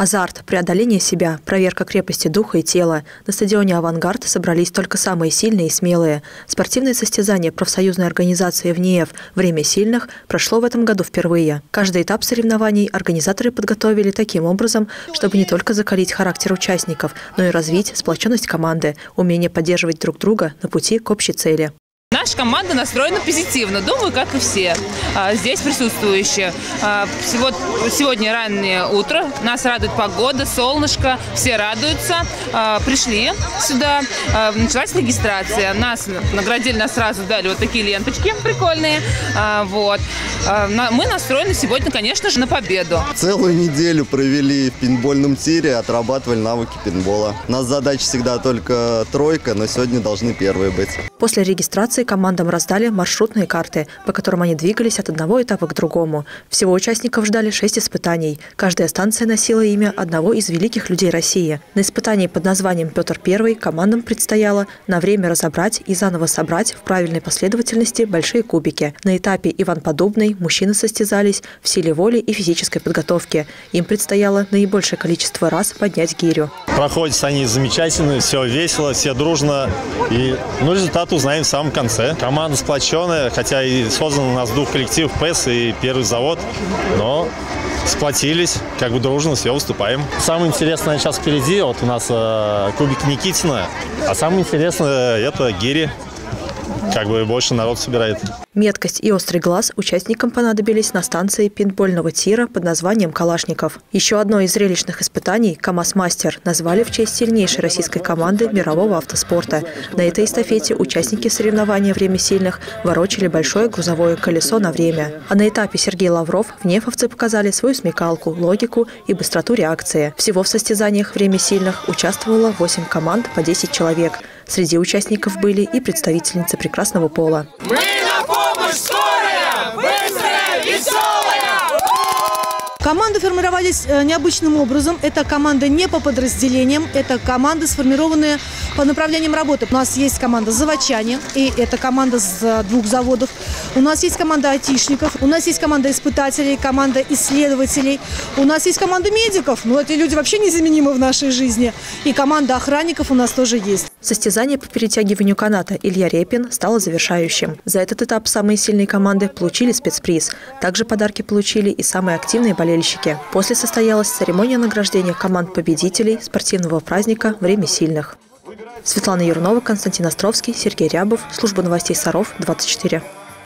Азарт, преодоление себя, проверка крепости духа и тела. На стадионе «Авангард» собрались только самые сильные и смелые. Спортивное состязание профсоюзной организации «ВНИЕФ. Время сильных» прошло в этом году впервые. Каждый этап соревнований организаторы подготовили таким образом, чтобы не только закалить характер участников, но и развить сплоченность команды, умение поддерживать друг друга на пути к общей цели. Наша команда настроена позитивно, думаю, как и все а, здесь присутствующие. А, сегодня раннее утро, нас радует погода, солнышко, все радуются. А, пришли сюда, началась регистрация. Нас наградили, нас сразу дали вот такие ленточки прикольные. Вот. Мы настроены сегодня, конечно же, на победу. Целую неделю провели в пинбольном тире, отрабатывали навыки пинбола. У нас задача всегда только тройка, но сегодня должны первые быть. После регистрации командам раздали маршрутные карты, по которым они двигались от одного этапа к другому. Всего участников ждали шесть испытаний. Каждая станция носила имя одного из великих людей России. На испытании под названием «Петр I» командам предстояло на время разобрать и заново собрать в правильной последовательности большие кубики. На этапе Иван Подобный мужчины состязались в силе воли и физической подготовке. Им предстояло наибольшее количество раз поднять гирю. Проходят они замечательно, все весело, все дружно. И ну, результат результат узнаем в самом конце. Команда сплоченная, хотя и создан у нас двух коллективов ПЭС и первый завод, но сплотились, как бы дружно все выступаем. Самое интересное сейчас впереди, вот у нас э, кубик Никитина, а самое интересное это Гири как бы больше народ собирает. Меткость и острый глаз участникам понадобились на станции пинбольного тира под названием «Калашников». Еще одно из зрелищных испытаний «КамАЗ-мастер» назвали в честь сильнейшей российской команды мирового автоспорта. На этой эстафете участники соревнования «Время сильных» ворочали большое грузовое колесо на время. А на этапе Сергей Лавров в Нефовце показали свою смекалку, логику и быстроту реакции. Всего в состязаниях «Время сильных» участвовало 8 команд по 10 человек – Среди участников были и представительницы прекрасного пола. Мы на! Команды формировались э, необычным образом. Это команда не по подразделениям, это команды, сформированные по направлениям работы. У нас есть команда «Заводчане», и это команда с э, двух заводов. У нас есть команда айтишников, у нас есть команда испытателей, команда исследователей, у нас есть команда медиков, ну эти люди вообще незаменимы в нашей жизни, и команда охранников у нас тоже есть. Состязание по перетягиванию каната Илья Репин стало завершающим. За этот этап самые сильные команды получили спецприз. Также подарки получили и самые активные болельщики. После состоялась церемония награждения команд-победителей спортивного праздника «Время сильных». Светлана Юрнова, Константин Островский, Сергей Рябов. Служба новостей Саров, 24.